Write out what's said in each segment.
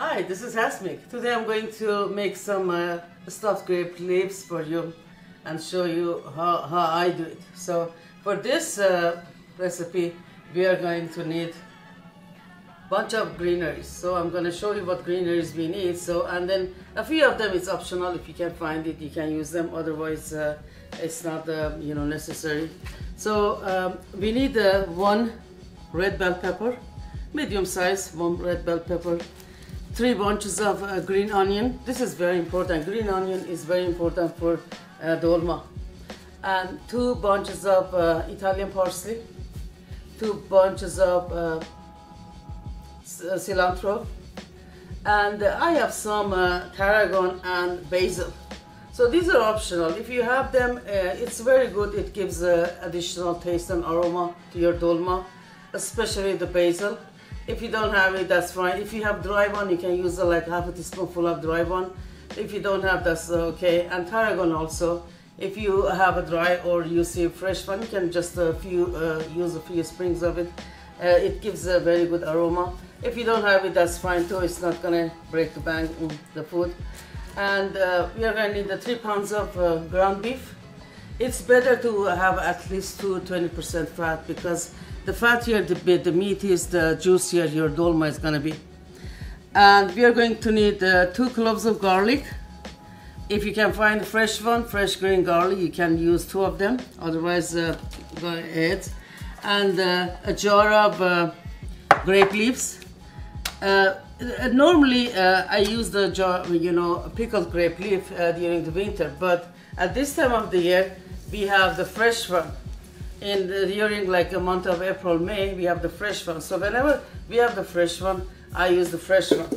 Hi, this is Hasmik. Today I'm going to make some uh, stuffed grape leaves for you and show you how, how I do it. So for this uh, recipe, we are going to need bunch of greeneries. So I'm going to show you what greeneries we need. So and then a few of them is optional. If you can find it, you can use them. Otherwise, uh, it's not uh, you know necessary. So um, we need uh, one red bell pepper, medium size, one red bell pepper, three bunches of uh, green onion. This is very important. Green onion is very important for uh, dolma. And two bunches of uh, Italian parsley, two bunches of uh, uh, cilantro, and uh, I have some tarragon and basil. So these are optional. If you have them, it's very good. It gives additional taste and aroma to your dolma, especially the basil. If you don't have it, that's fine. If you have dry one, you can use uh, like half a teaspoonful of dry one. If you don't have, that's okay. And tarragon also. If you have a dry or you see a fresh one, you can just a few uh, use a few sprigs of it. Uh, it gives a very good aroma. If you don't have it, that's fine too. It's not gonna break the bank in the food. And uh, we are gonna need the three pounds of uh, ground beef. It's better to have at least two 20% fat because the fattier the, the meat is, the juicier your dolma is gonna be. And we are going to need uh, two cloves of garlic. If you can find a fresh one, fresh green garlic, you can use two of them. Otherwise, uh, go ahead. And uh, a jar of uh, grape leaves. Uh, normally, uh, I use the jar, you know, pickled grape leaf during the winter. But at this time of the year, we have the fresh one in the, during like a month of April, May, we have the fresh one. So whenever we have the fresh one, I use the fresh one.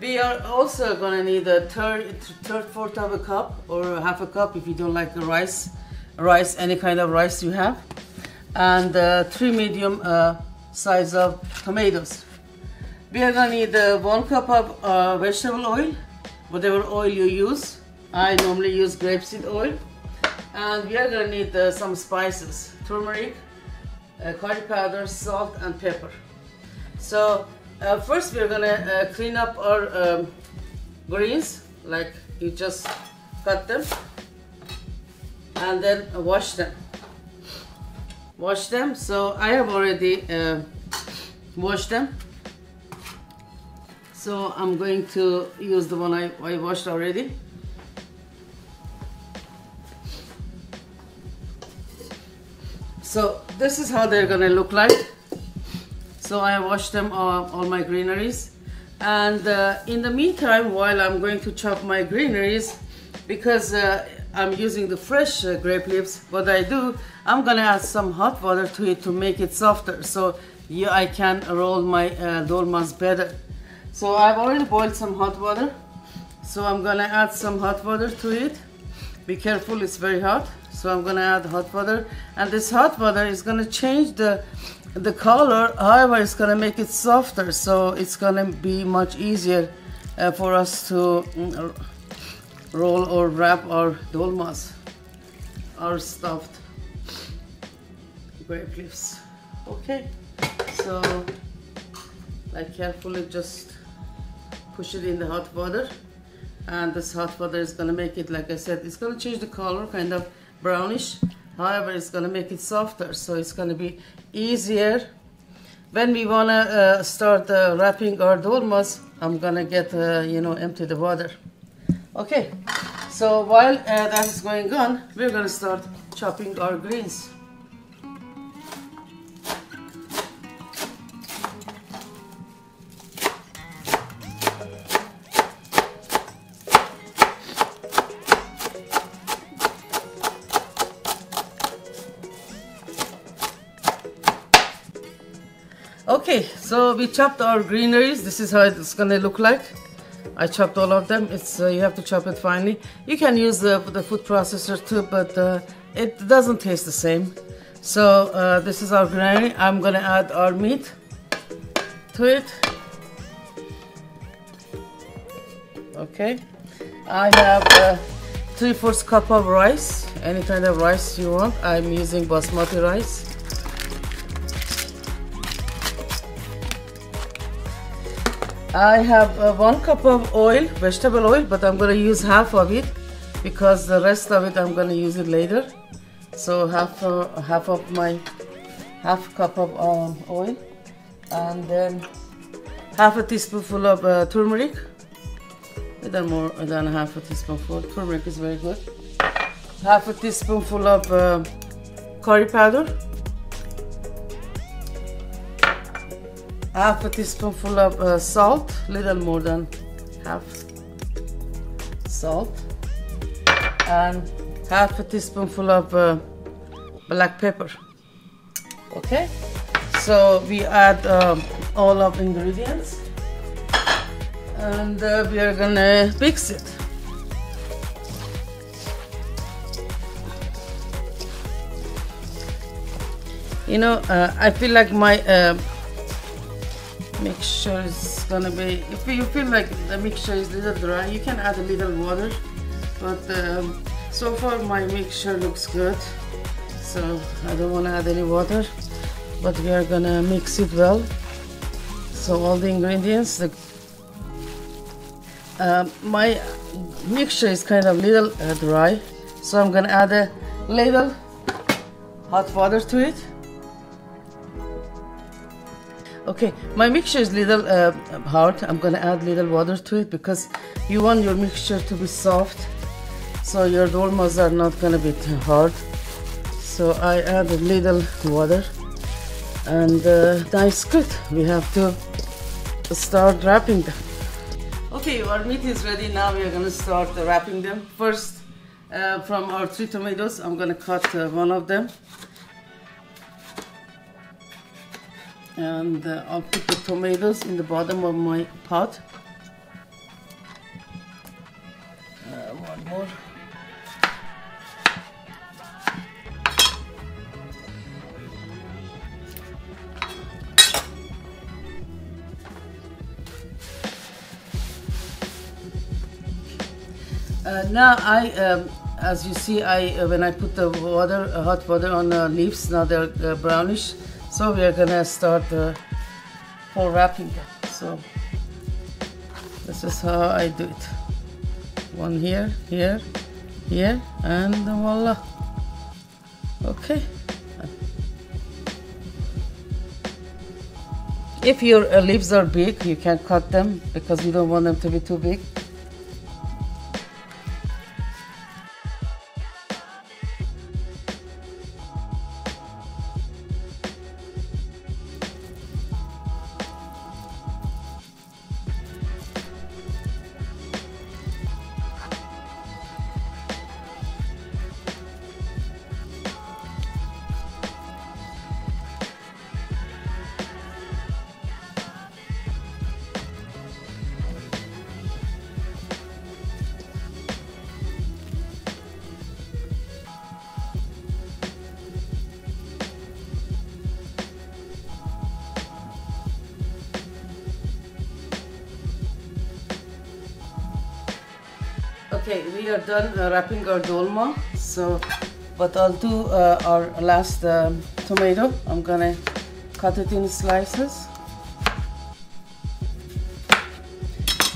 We are also gonna need a third, third fourth of a cup or half a cup if you don't like the rice, rice, any kind of rice you have, and uh, three medium uh, size of tomatoes. We are gonna need uh, one cup of uh, vegetable oil, whatever oil you use. I normally use grapeseed oil and we are gonna need uh, some spices. Turmeric uh, curry powder salt and pepper. So uh, first we're gonna uh, clean up our um, greens. Like you just cut them. And then wash them. Wash them. So I have already uh, washed them. So I'm going to use the one I, I washed already this is how they're gonna look like. So I washed them all, all my greeneries. And uh, in the meantime, while I'm going to chop my greeneries, because uh, I'm using the fresh uh, grape leaves, what I do, I'm gonna add some hot water to it to make it softer. So yeah, I can roll my uh, dolmas better. So I've already boiled some hot water. So I'm gonna add some hot water to it. Be careful, it's very hot. So I'm gonna add hot water. And this hot water is gonna change the the color. However it's gonna make it softer so it's gonna be much easier uh, for us to mm, roll or wrap our dolmas our stuffed grape leaves. Okay. So like carefully just push it in the hot water. And this hot water is gonna make it like I said it's gonna change the color kind of brownish. However, it's going to make it softer, so it's going to be easier. When we want to uh, start uh, wrapping our dolmas, I'm to get, uh, you know, empty the water. Okay, so while uh, that is going on, we're to start chopping our greens. Okay, so we chopped our greeneries. This is how it's gonna look like. I chopped all of them. It's uh, you have to chop it finely. You can use the, the food processor too, but uh, it doesn't taste the same. So uh, this is our granny. I'm gonna add our meat to it. Okay, I have uh, three fourths cup of rice. Any kind of rice you want. I'm using basmati rice. I have uh, one cup of oil, vegetable oil, but I'm gonna use half of it because the rest of it I'm gonna use it later. So half uh, half of my half cup of um, oil, and then half a teaspoonful of uh, turmeric. Little more than half a teaspoonful. Turmeric is very good. Half a teaspoonful of uh, curry powder. Half a teaspoonful of uh, salt, little more than half salt, and half a teaspoonful of uh, black pepper. Okay, so we add um, all of ingredients, and uh, we are gonna mix it. You know, uh, I feel like my uh, mixture is gonna be if you feel like the mixture is a little dry you can add a little water but um, so far my mixture looks good. So I don't want to add any water but we are gonna mix it well. So all the ingredients the uh, my mixture is kind of little uh, dry. So I'm gonna add a little hot water to it Okay, my mixture is little uh, hard. I'm gonna add little water to it because you want your mixture to be soft, so your dolmas are not gonna be too hard. So I add a little water, and uh, that's good. We have to start wrapping them. Okay, our meat is ready. Now we are gonna start wrapping them. First, uh, from our three tomatoes, I'm gonna cut uh, one of them. And uh, I'll put the tomatoes in the bottom of my pot. Uh, one more. Uh, now I, um, as you see, I uh, when I put the water, hot water on the leaves, now they're uh, brownish. So we are gonna start the whole wrapping. So this is how I do it. One here, here, here, and voila. Okay. If your leaves are big, you can cut them because you don't want them to be too big. Okay, we are done uh, wrapping our dolma. So, but I'll do uh, our last um, tomato. I'm gonna cut it in slices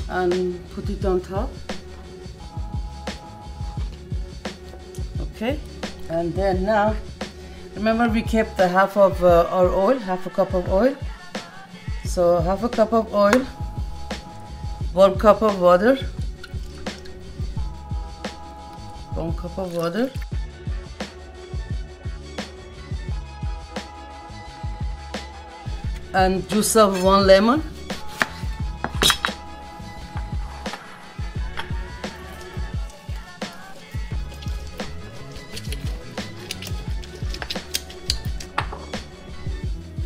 and put it on top. Okay, and then now, remember we kept the half of uh, our oil, half a cup of oil. So half a cup of oil, one cup of water one cup of water. And juice of one lemon.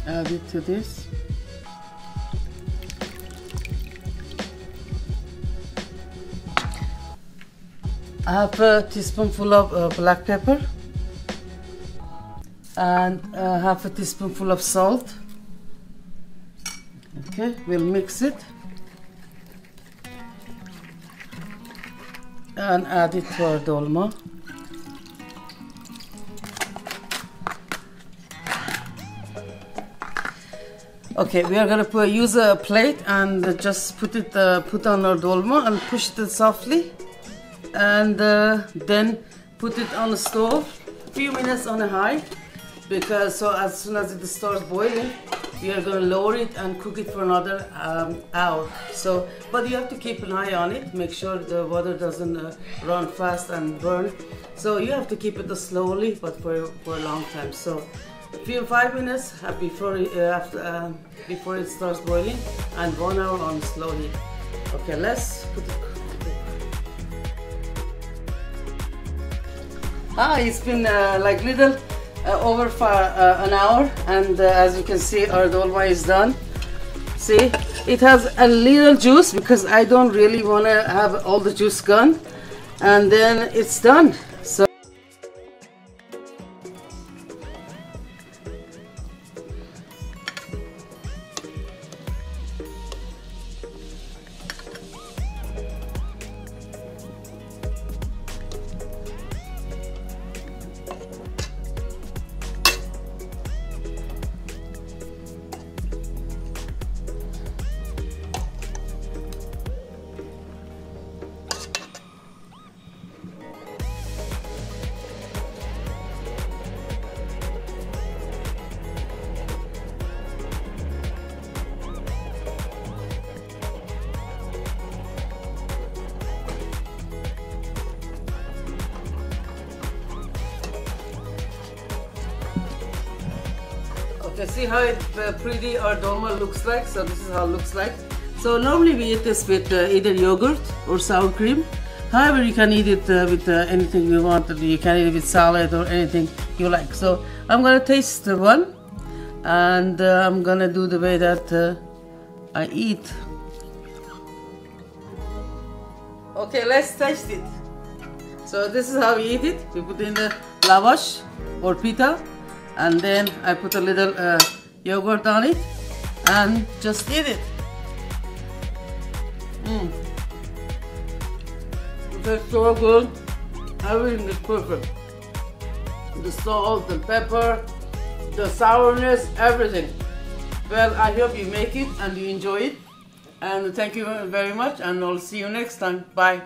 Add it to this half a teaspoonful of uh, black pepper and uh, half a teaspoonful of salt. Okay we'll mix it and add it to our dolma. Okay, we are gonna put, use a plate and just put it uh, put on our dolma and push it softly, and uh, then put it on the stove. Few minutes on a high, because so as soon as it starts boiling, you are gonna lower it and cook it for another um, hour. So, but you have to keep an eye on it. Make sure the water doesn't uh, run fast and burn. So you have to keep it slowly, but for for a long time. So few five minutes before uh, after uh, before it starts boiling and one hour on slow heat okay let's put it ah it's been uh, like little uh, over for uh, an hour and uh, as you can see our dolma is done. See it has a little juice because I don't really want to have all the juice gone and then it's done see how it, uh, pretty our dolma looks like? So this is how it looks like. So normally we eat this with uh, either yogurt or sour cream. However, you can eat it uh, with uh, anything you want. You can eat it with salad or anything you like. So I'm gonna taste the one, and uh, I'm gonna do the way that uh, I eat. Okay, let's taste it. So this is how we eat it. We put in the lavash or pita and then I put a little uh, yogurt on it and just eat it. It's so good. Everything is perfect. The salt, the pepper, the sourness, everything. Well, I hope you make it and you enjoy it. And thank you very much and I'll see you next time. Bye.